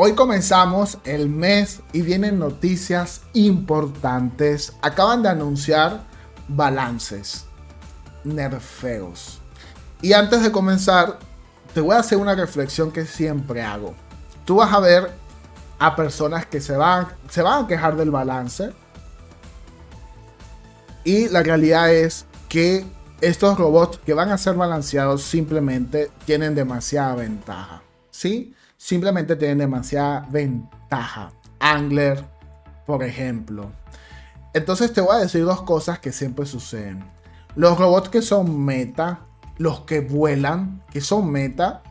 Hoy comenzamos el mes y vienen noticias importantes. Acaban de anunciar balances, nerfeos. Y antes de comenzar, te voy a hacer una reflexión que siempre hago. Tú vas a ver a personas que se van, se van a quejar del balance. Y la realidad es que estos robots que van a ser balanceados simplemente tienen demasiada ventaja. ¿Sí? Simplemente tienen demasiada ventaja. Angler, por ejemplo. Entonces te voy a decir dos cosas que siempre suceden. Los robots que son meta, los que vuelan, que son meta,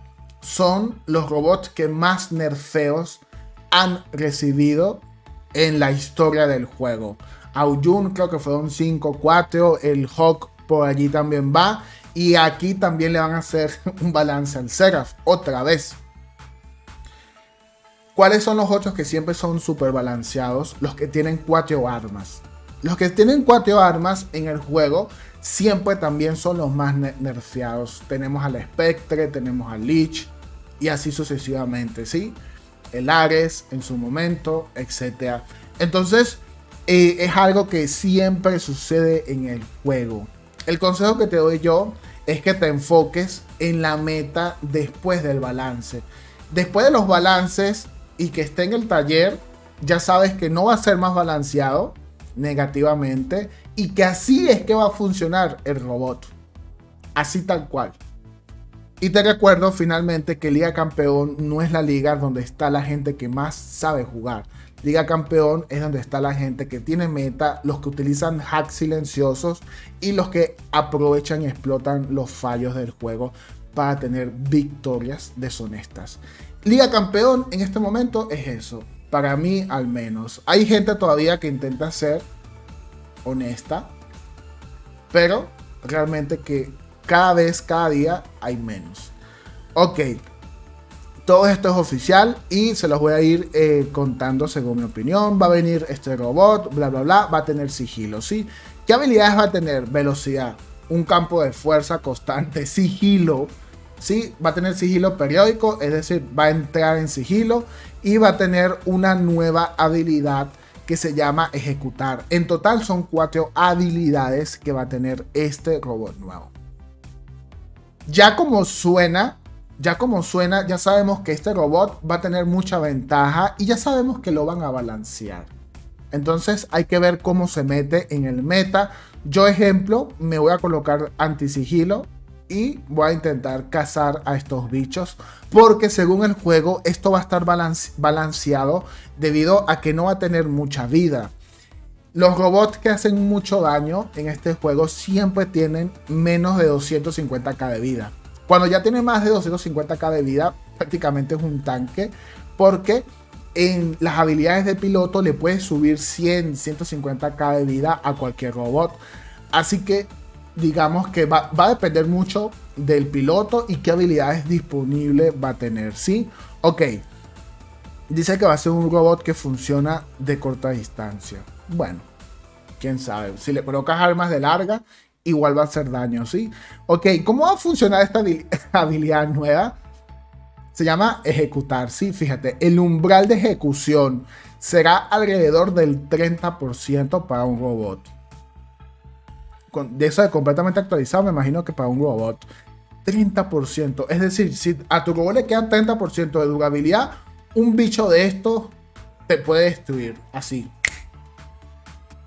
son los robots que más nerfeos han recibido en la historia del juego. Aoyun creo que fueron 5, 4, el Hawk por allí también va. Y aquí también le van a hacer un balance al Seraph, otra vez. ¿Cuáles son los otros que siempre son súper balanceados? Los que tienen cuatro armas. Los que tienen cuatro armas en el juego siempre también son los más nerfeados. Tenemos al Spectre, tenemos al Lich y así sucesivamente, ¿sí? El Ares en su momento, etc. Entonces, eh, es algo que siempre sucede en el juego. El consejo que te doy yo es que te enfoques en la meta después del balance. Después de los balances y que esté en el taller, ya sabes que no va a ser más balanceado negativamente y que así es que va a funcionar el robot. Así tal cual. Y te recuerdo finalmente que Liga Campeón no es la liga donde está la gente que más sabe jugar. Liga Campeón es donde está la gente que tiene meta, los que utilizan hacks silenciosos y los que aprovechan y explotan los fallos del juego para tener victorias deshonestas. Liga Campeón en este momento es eso, para mí al menos. Hay gente todavía que intenta ser honesta, pero realmente que cada vez, cada día hay menos. Ok, todo esto es oficial y se los voy a ir eh, contando según mi opinión. Va a venir este robot, bla, bla, bla, va a tener sigilo, ¿sí? ¿Qué habilidades va a tener? Velocidad, un campo de fuerza constante, sigilo ¿sí? Va a tener sigilo periódico, es decir, va a entrar en sigilo y va a tener una nueva habilidad que se llama ejecutar. En total son cuatro habilidades que va a tener este robot nuevo. Ya como suena, ya como suena, ya sabemos que este robot va a tener mucha ventaja y ya sabemos que lo van a balancear. Entonces hay que ver cómo se mete en el meta. Yo ejemplo, me voy a colocar anti sigilo y voy a intentar cazar a estos bichos porque según el juego esto va a estar balanceado debido a que no va a tener mucha vida. Los robots que hacen mucho daño en este juego siempre tienen menos de 250k de vida. Cuando ya tiene más de 250k de vida prácticamente es un tanque porque en las habilidades de piloto le puedes subir 100, 150k de vida a cualquier robot. Así que digamos que va, a depender mucho del piloto y qué habilidades disponibles va a tener, ¿sí? Ok, dice que va a ser un robot que funciona de corta distancia. Bueno, quién sabe, si le colocas armas de larga, igual va a hacer daño, ¿sí? Ok, ¿cómo va a funcionar esta habilidad nueva? Se llama ejecutar, sí, fíjate, el umbral de ejecución será alrededor del 30% para un robot de eso de completamente actualizado, me imagino que para un robot. 30%. Es decir, si a tu robot le queda 30% de durabilidad, un bicho de estos te puede destruir. Así.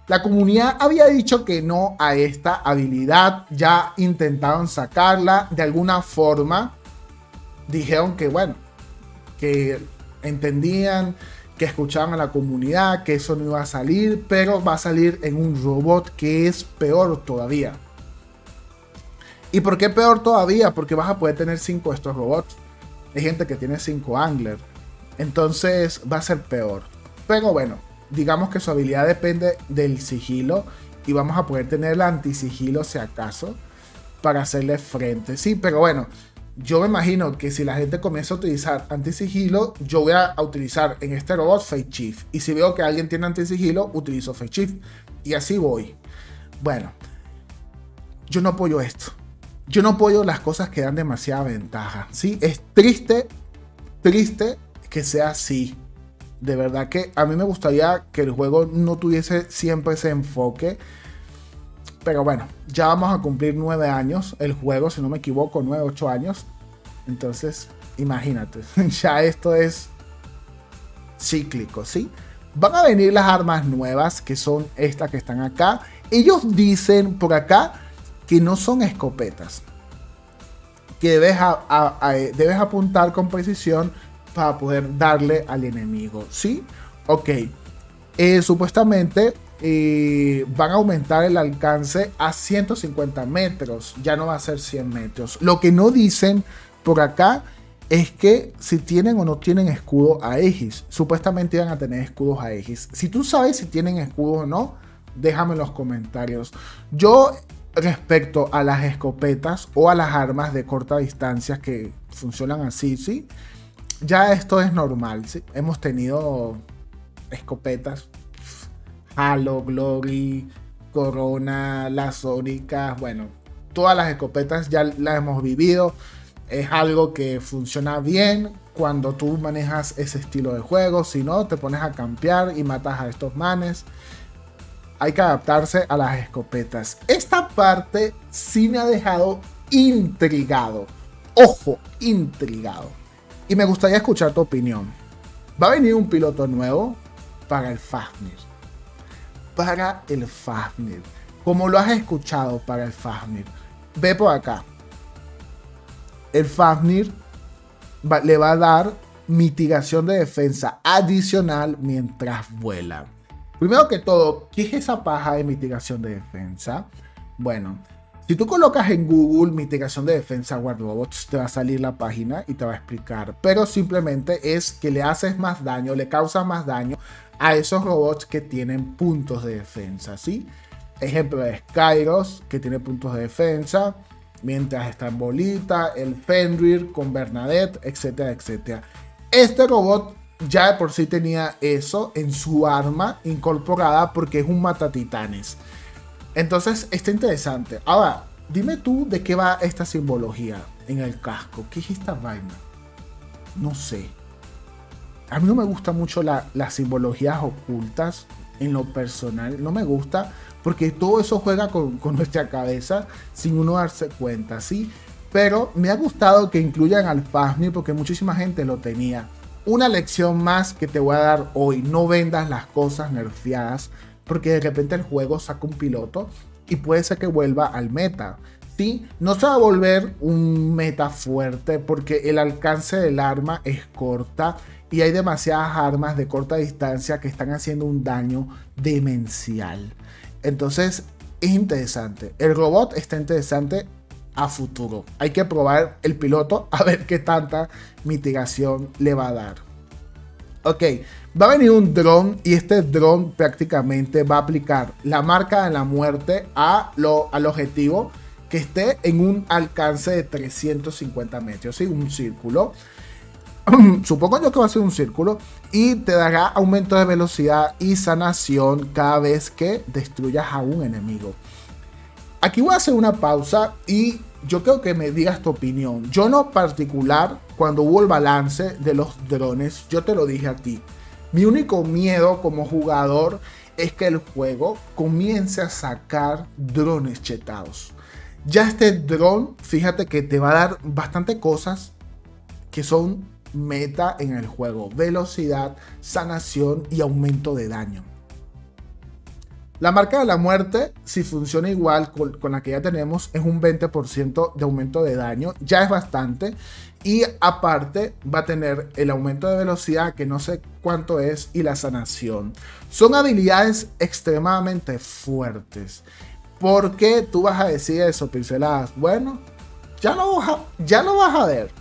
La comunidad había dicho que no a esta habilidad. Ya intentaron sacarla de alguna forma. Dijeron que, bueno, que entendían que escuchaban a la comunidad, que eso no iba a salir, pero va a salir en un robot que es peor todavía. ¿Y por qué peor todavía? Porque vas a poder tener 5 de estos robots. Hay gente que tiene 5 Angler. Entonces va a ser peor. Pero bueno, digamos que su habilidad depende del sigilo. Y vamos a poder tener el anti-sigilo si acaso. Para hacerle frente. Sí, pero bueno, yo me imagino que si la gente comienza a utilizar anti-sigilo, yo voy a utilizar en este robot Fake. Y si veo que alguien tiene anti-sigilo, utilizo Fake Chief. Y así voy. Bueno, yo no apoyo esto. Yo no apoyo las cosas que dan demasiada ventaja. ¿sí? Es triste, triste que sea así. De verdad que a mí me gustaría que el juego no tuviese siempre ese enfoque. Pero bueno, ya vamos a cumplir nueve años el juego, si no me equivoco, nueve, ocho años. Entonces, imagínate, ya esto es cíclico, ¿sí? Van a venir las armas nuevas, que son estas que están acá. Ellos dicen por acá que no son escopetas. Que debes, debes apuntar con precisión para poder darle al enemigo. ¿Sí? Ok. Eh, supuestamente eh, van a aumentar el alcance a 150 metros. Ya no va a ser 100 metros. Lo que no dicen por acá es que si tienen o no tienen escudo Aegis. Supuestamente iban a tener escudos Aegis. Si tú sabes si tienen escudos o no, déjame en los comentarios. Yo respecto a las escopetas o a las armas de corta distancia que funcionan así, ¿sí? Ya esto es normal, ¿sí? Hemos tenido escopetas, Halo, Glory, Corona, las Sónicas, bueno, todas las escopetas ya las hemos vivido es algo que funciona bien cuando tú manejas ese estilo de juego. Si no, te pones a campear y matas a estos manes. Hay que adaptarse a las escopetas. Esta parte sí me ha dejado intrigado. Ojo, intrigado. Y me gustaría escuchar tu opinión. Va a venir un piloto nuevo para el Fafnir. Para el Fafnir. Como lo has escuchado para el Fafnir. Ve por acá el Fafnir le va a dar mitigación de defensa adicional mientras vuela. Primero que todo, ¿qué es esa paja de mitigación de defensa? Bueno, si tú colocas en Google mitigación de defensa Guard Robots, te va a salir la página y te va a explicar. Pero simplemente es que le haces más daño, le causas más daño a esos robots que tienen puntos de defensa, ¿sí? Ejemplo de Skyros, que tiene puntos de defensa mientras está en bolita, el Fenrir con Bernadette, etcétera, etcétera. Este robot ya de por sí tenía eso en su arma incorporada porque es un matatitanes. Entonces está interesante. Ahora, dime tú de qué va esta simbología en el casco. ¿Qué es esta vaina? No sé. A mí no me gusta mucho las simbologías ocultas en lo personal. No me gusta porque todo eso juega con, nuestra cabeza sin uno darse cuenta, ¿sí? Pero me ha gustado que incluyan al Fafnir porque muchísima gente lo tenía. Una lección más que te voy a dar hoy, no vendas las cosas nerfeadas porque de repente el juego saca un piloto y puede ser que vuelva al meta. ¿sí? No se va a volver un meta fuerte porque el alcance del arma es corta y hay demasiadas armas de corta distancia que están haciendo un daño demencial. Entonces, es interesante. El robot está interesante a futuro. Hay que probar el piloto a ver qué tanta mitigación le va a dar. Ok, va a venir un dron y este dron prácticamente va a aplicar la marca de la muerte a lo, al objetivo que esté en un alcance de 350 metros, ¿sí? un círculo. supongo yo que va a ser un círculo y te dará aumento de velocidad y sanación cada vez que destruyas a un enemigo. Aquí voy a hacer una pausa y yo creo que me digas tu opinión. Yo no particular, cuando hubo el balance de los drones, yo te lo dije a ti. Mi único miedo como jugador es que el juego comience a sacar drones chetados. Ya este drone, fíjate que te va a dar bastante cosas que son meta en el juego, velocidad, sanación y aumento de daño. La marca de la muerte, si funciona igual con, la que ya tenemos, es un 20% de aumento de daño, ya es bastante. Y aparte va a tener el aumento de velocidad, que no sé cuánto es, y la sanación. Son habilidades extremadamente fuertes. ¿Por qué tú vas a decir eso, pinceladas? Bueno, ya lo, ya lo vas a ver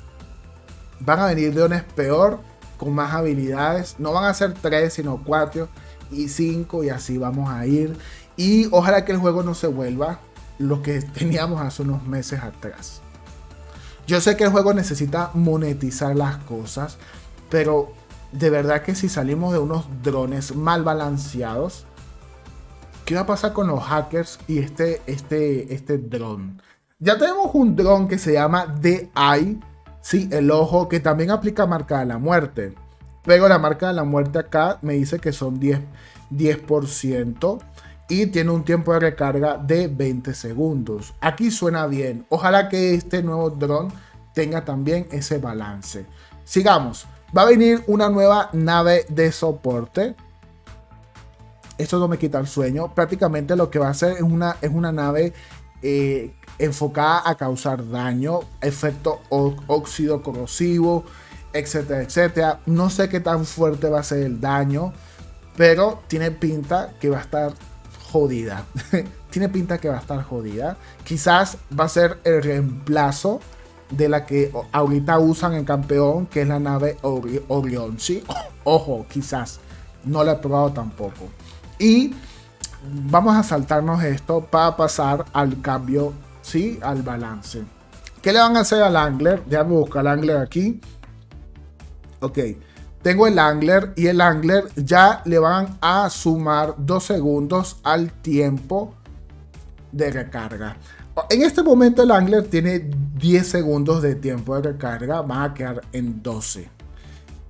van a venir leones peor, con más habilidades. No van a ser 3, sino 4 y 5 y así vamos a ir. Y ojalá que el juego no se vuelva lo que teníamos hace unos meses atrás. Yo sé que el juego necesita monetizar las cosas, pero de verdad que si salimos de unos drones mal balanceados, ¿qué va a pasar con los hackers y este, este, este drone? Ya tenemos un drone que se llama DI, Sí, el ojo que también aplica marca de la muerte. Pero la marca de la muerte acá me dice que son 10%, 10% y tiene un tiempo de recarga de 20 segundos. Aquí suena bien. Ojalá que este nuevo dron tenga también ese balance. Sigamos. Va a venir una nueva nave de soporte. Esto no me quita el sueño. Prácticamente lo que va a hacer es una, es una nave eh, enfocada a causar daño, efecto óxido corrosivo, etcétera, etcétera. No sé qué tan fuerte va a ser el daño, pero tiene pinta que va a estar jodida. tiene pinta que va a estar jodida. Quizás va a ser el reemplazo de la que ahorita usan en campeón, que es la nave Orion. ¿sí? Ojo, quizás. No la he probado tampoco. Y vamos a saltarnos esto para pasar al cambio, ¿sí? Al balance. ¿Qué le van a hacer al angler? Déjame buscar el angler aquí. Ok tengo el angler y el angler ya le van a sumar 2 segundos al tiempo de recarga. En este momento el angler tiene 10 segundos de tiempo de recarga, va a quedar en 12.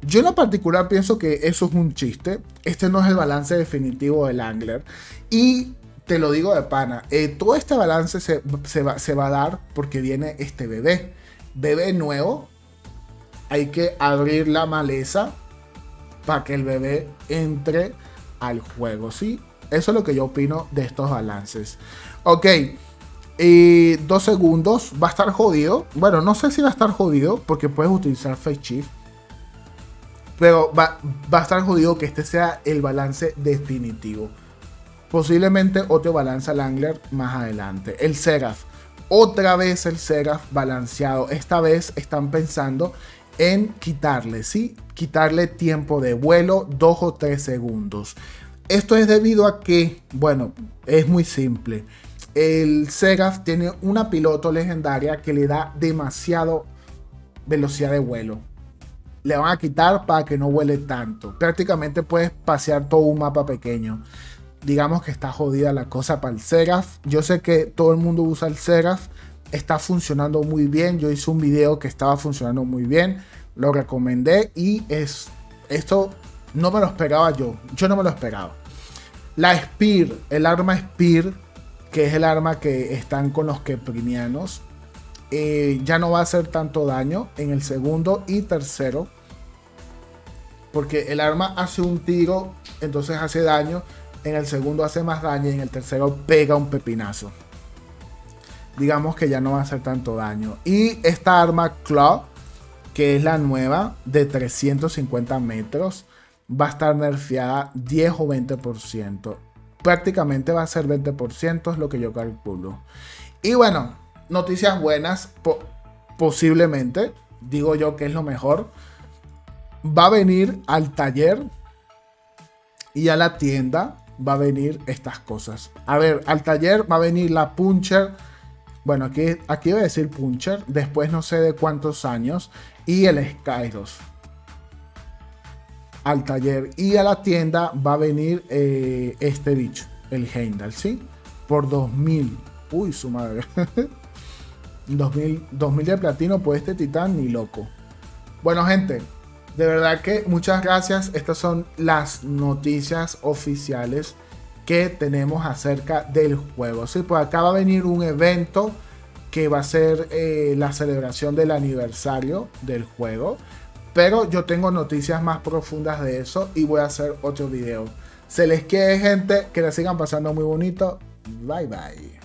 Yo en lo particular pienso que eso es un chiste. Este no es el balance definitivo del angler. Y te lo digo de pana, eh, todo este balance se, va, a dar porque viene este bebé. Bebé nuevo, hay que abrir la maleza para que el bebé entre al juego, ¿sí? Eso es lo que yo opino de estos balances. Ok, y dos segundos, va a estar jodido. Bueno, no sé si va a estar jodido porque puedes utilizar Face Shift. Pero va a estar jodido que este sea el balance definitivo. Posiblemente otro balance al Angler más adelante. El Seraph. Otra vez el Seraph balanceado. Esta vez están pensando en quitarle, ¿sí? Quitarle tiempo de vuelo, dos o tres segundos. Esto es debido a que, bueno, es muy simple. El Seraph tiene una piloto legendaria que le da demasiado velocidad de vuelo. Le van a quitar para que no vuele tanto. Prácticamente puedes pasear todo un mapa pequeño. Digamos que está jodida la cosa para el Seraph. Yo sé que todo el mundo usa el Seraph está funcionando muy bien. Yo hice un video que estaba funcionando muy bien. Lo recomendé y es esto no me lo esperaba yo. Yo no me lo esperaba. La Spear, el arma Spear, que es el arma que están con los keprinianos, eh, ya no va a hacer tanto daño en el segundo y tercero. Porque el arma hace un tiro, entonces hace daño. En el segundo hace más daño y en el tercero pega un pepinazo digamos que ya no va a hacer tanto daño. Y esta arma Claw, que es la nueva de 350 metros, va a estar nerfeada 10 o 20%. Prácticamente va a ser 20%, es lo que yo calculo. Y bueno, noticias buenas, posiblemente, digo yo que es lo mejor. Va a venir al taller y a la tienda va a venir estas cosas. A ver, al taller va a venir la Puncher bueno, aquí, aquí voy a decir Puncher, después no sé de cuántos años, y el Skyros. Al taller y a la tienda va a venir eh, este bicho, el Heimdall, ¿sí? Por 2000. Uy, su madre. 2000, 2000 de platino por este titán, ni loco. Bueno, gente, de verdad que muchas gracias. Estas son las noticias oficiales que tenemos acerca del juego. Sí, pues acá va a venir un evento que va a ser eh, la celebración del aniversario del juego. Pero yo tengo noticias más profundas de eso y voy a hacer otro video. Se les quiere gente, que la sigan pasando muy bonito. Bye bye.